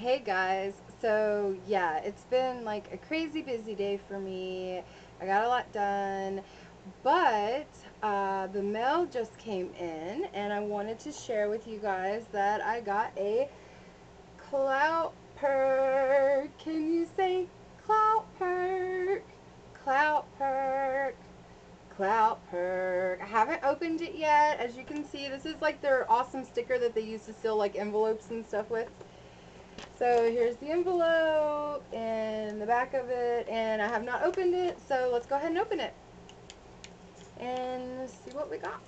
Hey guys, so yeah, it's been like a crazy busy day for me. I got a lot done, but uh, the mail just came in, and I wanted to share with you guys that I got a Klout perk. Can you say Klout perk? Klout perk. Klout perk. I haven't opened it yet. As you can see, this is like their awesome sticker that they use to seal like envelopes and stuff with. So here's the envelope and the back of it, and I have not opened it, so let's go ahead and open it and see what we got.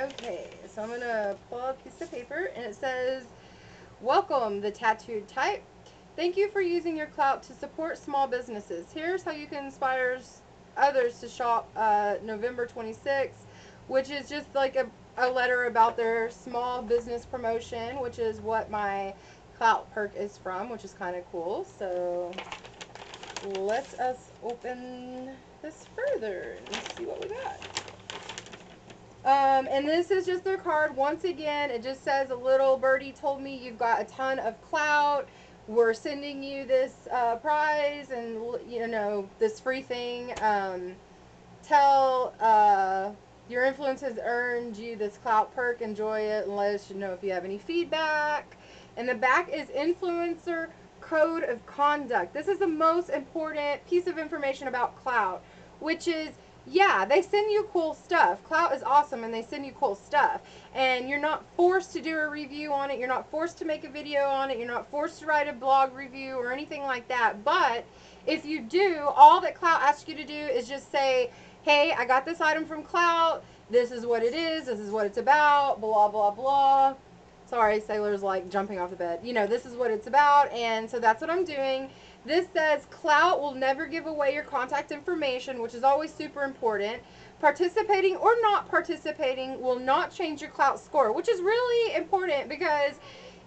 Okay, so I'm going to pull out a piece of paper, and it says, Welcome, the tattooed type. Thank you for using your clout to support small businesses. Here's how you can inspire others to shop uh, November 26th which is just like a, a letter about their small business promotion, which is what my Klout perk is from, which is kind of cool. So let us open this further and see what we got. Um, and this is just their card. Once again, it just says a little birdie told me you've got a ton of clout. We're sending you this uh, prize and, you know, this free thing. Um, tell uh, your influence has earned you this Klout perk. Enjoy it and let us know if you have any feedback. And the back is influencer code of conduct. This is the most important piece of information about Klout, which is yeah, they send you cool stuff. Klout is awesome and they send you cool stuff. And you're not forced to do a review on it. You're not forced to make a video on it. You're not forced to write a blog review or anything like that. But if you do, all that Klout asks you to do is just say, hey, I got this item from Klout. This is what it is. This is what it's about. Blah, blah, blah. Sorry, Sailor's like jumping off the bed. You know, this is what it's about. And so that's what I'm doing. This says Klout will never give away your contact information, which is always super important. Participating or not participating will not change your Klout score, which is really important because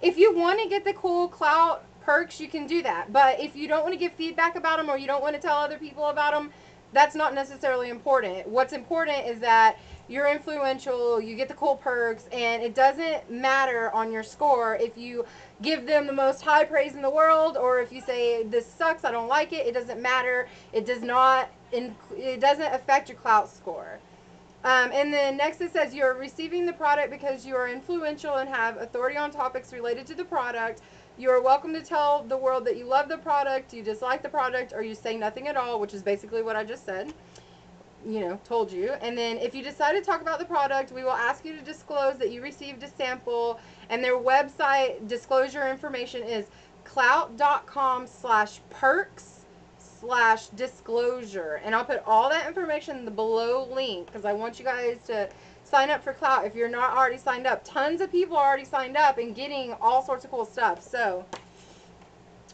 if you want to get the cool Klout perks, you can do that. But if you don't want to give feedback about them or you don't want to tell other people about them, that's not necessarily important. What's important is that you're influential, you get the cool perks, and it doesn't matter on your score if you give them the most high praise in the world or if you say this sucks, I don't like it. It doesn't matter. It does not. it doesn't affect your Klout score. Um, and then next it says you're receiving the product because you are influential and have authority on topics related to the product. You are welcome to tell the world that you love the product, you dislike the product, or you say nothing at all, which is basically what I just said. You know, told you. And then if you decide to talk about the product, we will ask you to disclose that you received a sample. And their website disclosure information is klout.com slash perks slash disclosure. And I'll put all that information in the below link because I want you guys to sign up for Klout if you're not already signed up. Tons of people are already signed up and getting all sorts of cool stuff. So,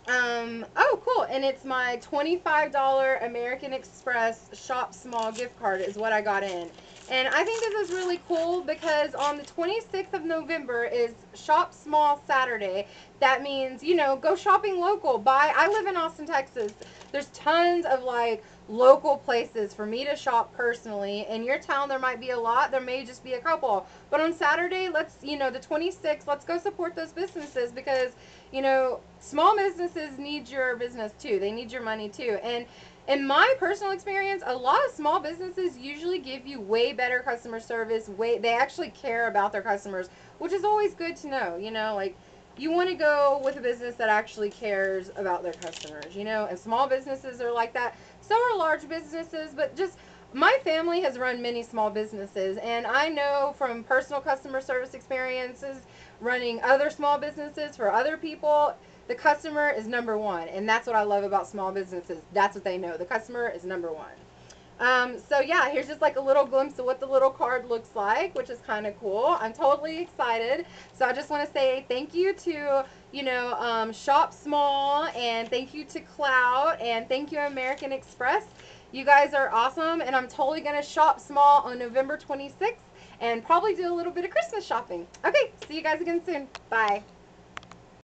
um, oh, cool. And it's my $25 American Express Shop Small gift card is what I got in. And I think this is really cool because on the 26th of November is Shop Small Saturday. That means, you know, go shopping local. Buy, I live in Austin, Texas. There's tons of like local places for me to shop personally. In your town, there might be a lot. There may just be a couple. But on Saturday, let's, you know, the 26th, let's go support those businesses because, you know, small businesses need your business too. They need your money too. And in my personal experience, a lot of small businesses usually give you way better customer service. Way they actually care about their customers, which is always good to know. You know, like you want to go with a business that actually cares about their customers, you know, and small businesses are like that. So are large businesses, but just my family has run many small businesses, and I know from personal customer service experiences running other small businesses for other people, the customer is number one. And that's what I love about small businesses. That's what they know. The customer is number one. Um, so yeah, here's just like a little glimpse of what the little card looks like, which is kind of cool. I'm totally excited. So I just want to say thank you to, you know, um, Shop Small and thank you to Klout and thank you American Express. You guys are awesome and I'm totally going to shop small on November 26th and probably do a little bit of Christmas shopping. Okay, see you guys again soon. Bye.